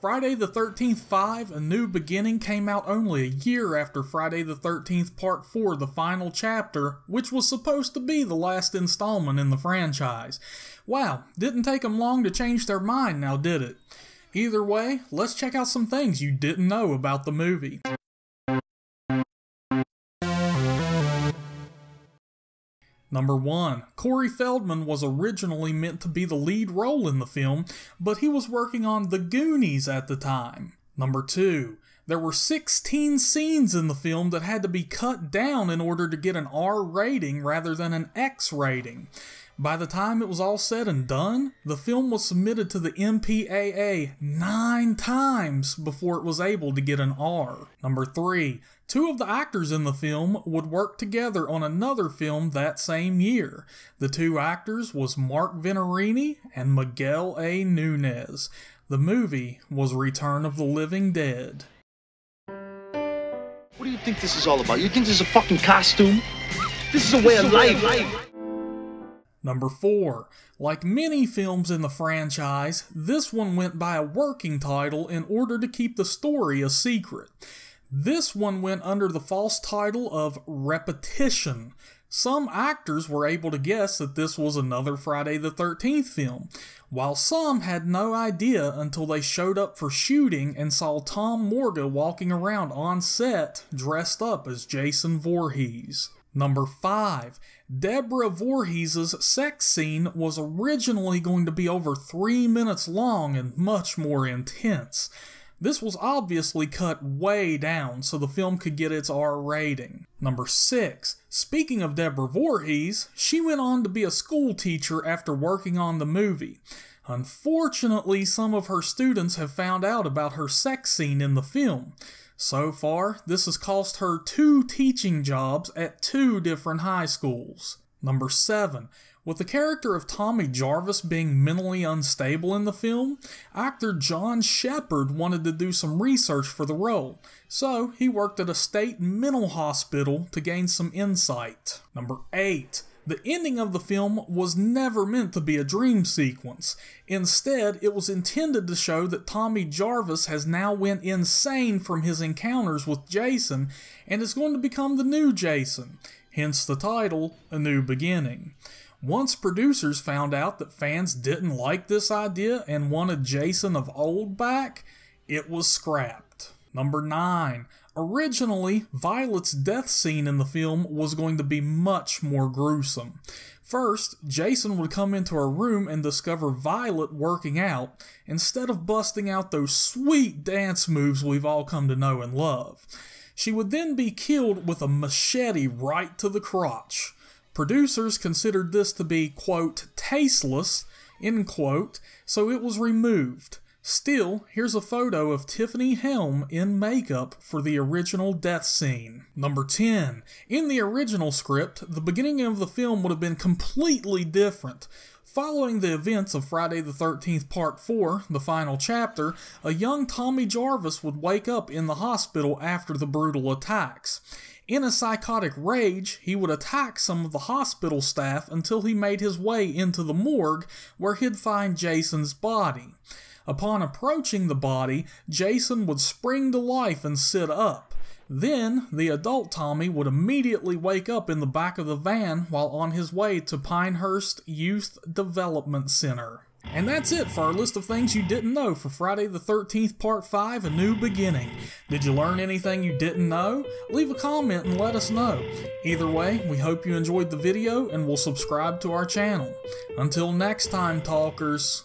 Friday the 13th 5 A New Beginning came out only a year after Friday the 13th Part 4 The Final Chapter, which was supposed to be the last installment in the franchise. Wow, didn't take them long to change their mind now, did it? Either way, let's check out some things you didn't know about the movie. Number 1. Corey Feldman was originally meant to be the lead role in the film, but he was working on The Goonies at the time. Number 2. There were 16 scenes in the film that had to be cut down in order to get an R rating rather than an X rating. By the time it was all said and done, the film was submitted to the MPAA nine times before it was able to get an R. Number 3. Two of the actors in the film would work together on another film that same year. The two actors was Mark Venturini and Miguel A. Nunez. The movie was Return of the Living Dead. What do you think this is all about? You think this is a fucking costume? This is a way of life. Number 4. Like many films in the franchise, this one went by a working title in order to keep the story a secret. This one went under the false title of Repetition. Some actors were able to guess that this was another Friday the 13th film, while some had no idea until they showed up for shooting and saw Tom Morga walking around on set dressed up as Jason Voorhees. Number 5. Deborah Voorhees' sex scene was originally going to be over 3 minutes long and much more intense. This was obviously cut way down so the film could get its R rating. Number 6. Speaking of Deborah Voorhees, she went on to be a school teacher after working on the movie. Unfortunately, some of her students have found out about her sex scene in the film. So far, this has cost her two teaching jobs at two different high schools. Number 7. With the character of Tommy Jarvis being mentally unstable in the film, actor John Shepherd wanted to do some research for the role, so he worked at a state mental hospital to gain some insight. Number 8. The ending of the film was never meant to be a dream sequence. Instead, it was intended to show that Tommy Jarvis has now went insane from his encounters with Jason and is going to become the new Jason. Hence the title, A New Beginning. Once producers found out that fans didn't like this idea and wanted Jason of old back, it was scrapped. Number 9. Originally, Violet's death scene in the film was going to be much more gruesome. First, Jason would come into her room and discover Violet working out, instead of busting out those sweet dance moves we've all come to know and love. She would then be killed with a machete right to the crotch. Producers considered this to be, quote, tasteless, end quote, so it was removed. Still, here's a photo of Tiffany Helm in makeup for the original death scene. Number 10. In the original script, the beginning of the film would have been completely different. Following the events of Friday the 13th Part 4, the final chapter, a young Tommy Jarvis would wake up in the hospital after the brutal attacks. In a psychotic rage, he would attack some of the hospital staff until he made his way into the morgue where he'd find Jason's body. Upon approaching the body, Jason would spring to life and sit up. Then, the adult Tommy would immediately wake up in the back of the van while on his way to Pinehurst Youth Development Center. And that's it for our list of things you didn't know for Friday the 13th Part 5 A New Beginning. Did you learn anything you didn't know? Leave a comment and let us know. Either way, we hope you enjoyed the video and will subscribe to our channel. Until next time, talkers.